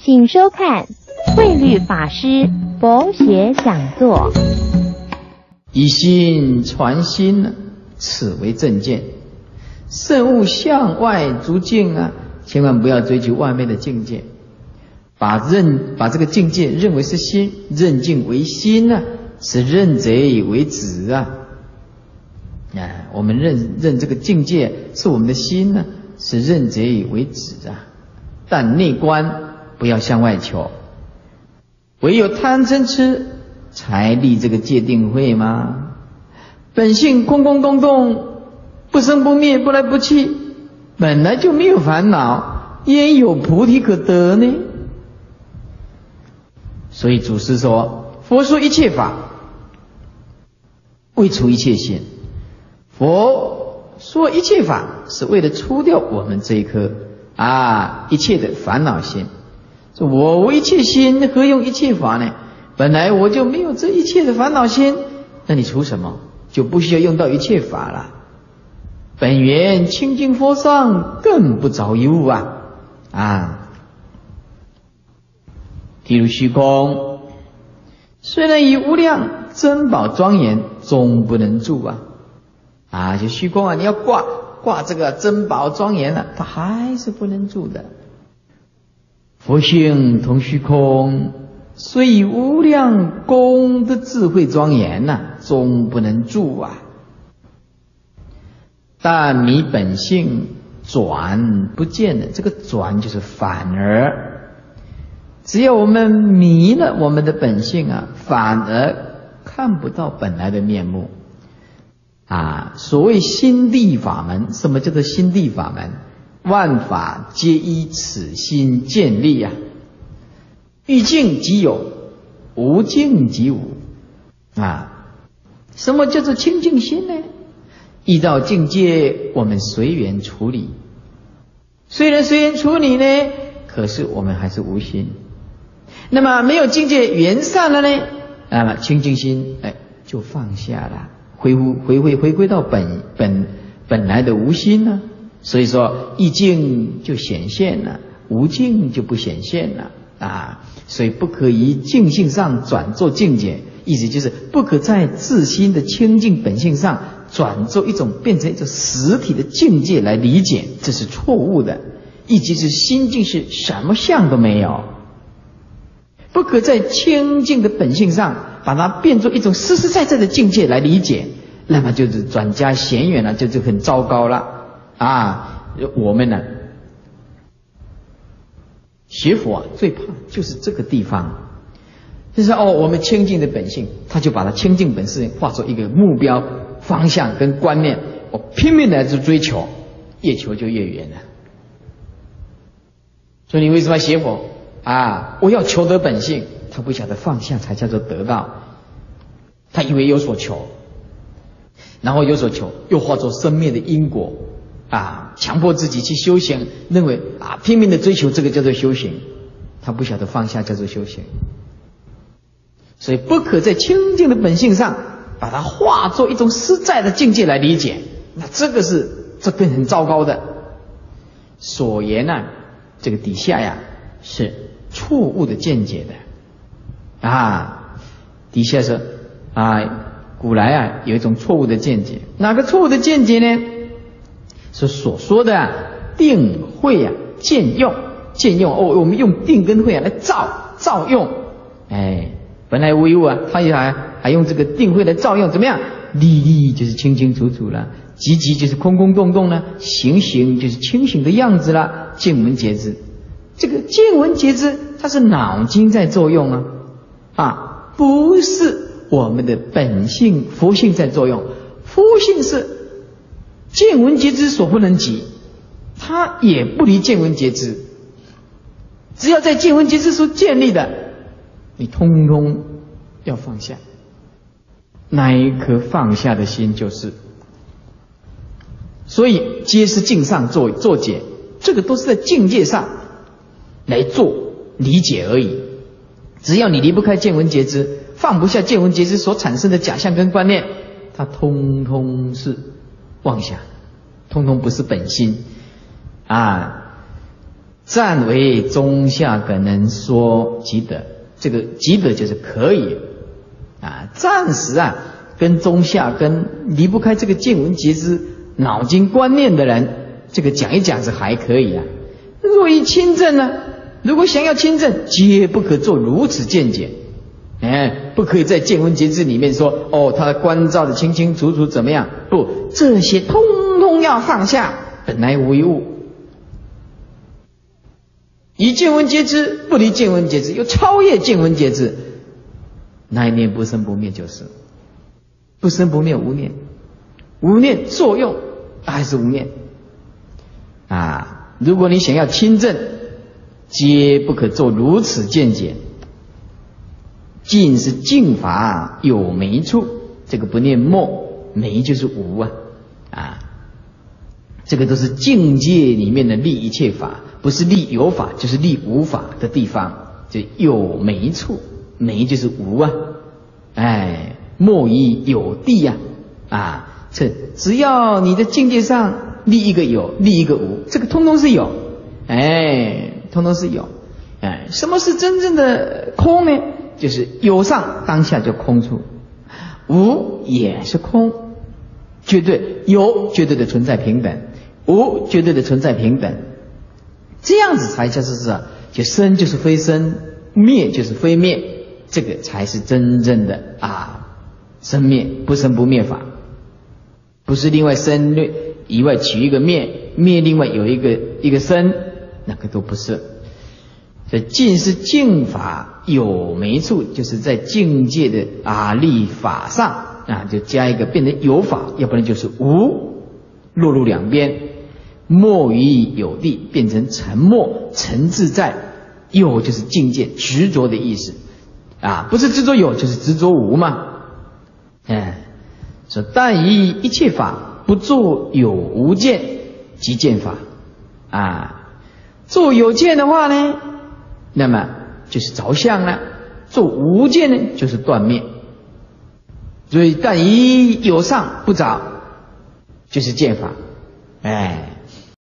请收看慧律法师博学讲座。以心传心呢，此为正见。慎勿向外逐境啊，千万不要追求外面的境界，把认把这个境界认为是心，认境为心呢，是认贼为子啊。哎，我们认认这个境界是我们的心呢，是认贼为子啊。但内观不要向外求，唯有贪嗔痴才立这个戒定慧吗？本性空空洞洞，不生不灭，不来不去，本来就没有烦恼，焉有菩提可得呢？所以祖师说：“佛说一切法，为除一切心。佛说一切法，是为了除掉我们这一颗。”啊，一切的烦恼心，我为一切心，何用一切法呢？本来我就没有这一切的烦恼心，那你除什么？就不需要用到一切法了。本源清净佛上，更不着一物啊！啊，譬如虚空，虽然以无量珍宝庄严，终不能住啊！啊，就虚空啊，你要挂。挂这个珍宝庄严了，它还是不能住的。佛性同虚空，虽以无量功德智慧庄严呐，终不能住啊。但迷本性转不见了，这个转就是反而，只要我们迷了我们的本性啊，反而看不到本来的面目。啊，所谓心地法门，什么叫做心地法门？万法皆依此心建立啊。欲静即有，无静即无。啊，什么叫做清净心呢？遇到境界，我们随缘处理。虽然随缘处理呢，可是我们还是无心。那么没有境界缘散了呢？那么清净心哎，就放下了。恢复回回回归到本本本来的无心呢，所以说意境就显现了，无境就不显现了啊，所以不可以境性上转做境界，意思就是不可在自心的清净本性上转做一种变成一种实体的境界来理解，这是错误的，意即是心境是什么相都没有，不可在清净的本性上。把它变作一种实实在在的境界来理解，那么就是转加显远了，就就很糟糕了啊！我们呢，学佛啊，最怕就是这个地方，就是哦，我们清净的本性，他就把它清净本性化作一个目标方向跟观念，我拼命的去追求，越求就越远了。所以你为什么要学佛啊？我要求得本性。他不晓得放下才叫做得到，他以为有所求，然后有所求又化作生灭的因果，啊，强迫自己去修行，认为啊拼命的追求这个叫做修行，他不晓得放下叫做修行，所以不可在清净的本性上把它化作一种实在的境界来理解，那这个是这个很糟糕的。所言呢，这个底下呀是错误的见解的。啊，底下是啊，古来啊有一种错误的见解，哪个错误的见解呢？是所说的定慧啊见用见用哦，我们用定跟慧啊来照照用，哎，本来无一物啊，他也还还用这个定慧来照用，怎么样？立立就是清清楚楚了，寂寂就是空空洞洞了，行行就是清醒的样子了，见闻觉知，这个见闻觉知它是脑筋在作用啊。啊，不是我们的本性佛性在作用，佛性是见闻觉知所不能及，他也不离见闻觉知。只要在见闻觉知所建立的，你通通要放下。那一颗放下的心就是，所以皆是境上做做解，这个都是在境界上来做理解而已。只要你离不开见闻觉知，放不下见闻觉知所产生的假象跟观念，它通通是妄想，通通不是本心啊！暂为中下可能说即得，这个即得就是可以啊，暂时啊跟中下跟离不开这个见闻觉知脑筋观念的人，这个讲一讲是还可以啊。若以亲正呢，如果想要亲正，皆不可做如此见解，哎，不可以在见闻觉知里面说哦，他的关照的清清楚楚怎么样？不，这些通通要放下，本来无一物。以见闻皆知，不离见闻皆知，又超越见闻皆知，那一念不生不灭就是不生不灭无念，无念作用还是无念啊！如果你想要亲证，皆不可做如此见解。净是净法有没处，这个不念默，没就是无啊啊！这个都是境界里面的立一切法。不是立有法，就是立无法的地方，就有没处，没就是无啊，哎，莫以有地呀，啊，这只要你的境界上立一个有，立一个无，这个通通是有，哎，通通是有，哎，什么是真正的空呢？就是有上当下就空出，无也是空，绝对有绝对的存在平等，无绝对的存在平等。这样子才叫是是，就生就是非生，灭就是非灭，这个才是真正的啊生灭不生不灭法，不是另外生灭以外取一个灭，灭另外有一个一个生，那个都不是。这尽是净法有没处，就是在境界的啊立法上啊，就加一个变成有法，要不然就是无，落入两边。莫于有地，变成沉默、沉自在。有就是境界执着的意思，啊，不是执着有，就是执着无嘛。哎，说但以一切法不做有无见即见法，啊，做有见的话呢，那么就是着相了；做无见呢，就是断灭。所以但一有上不着，就是见法，哎。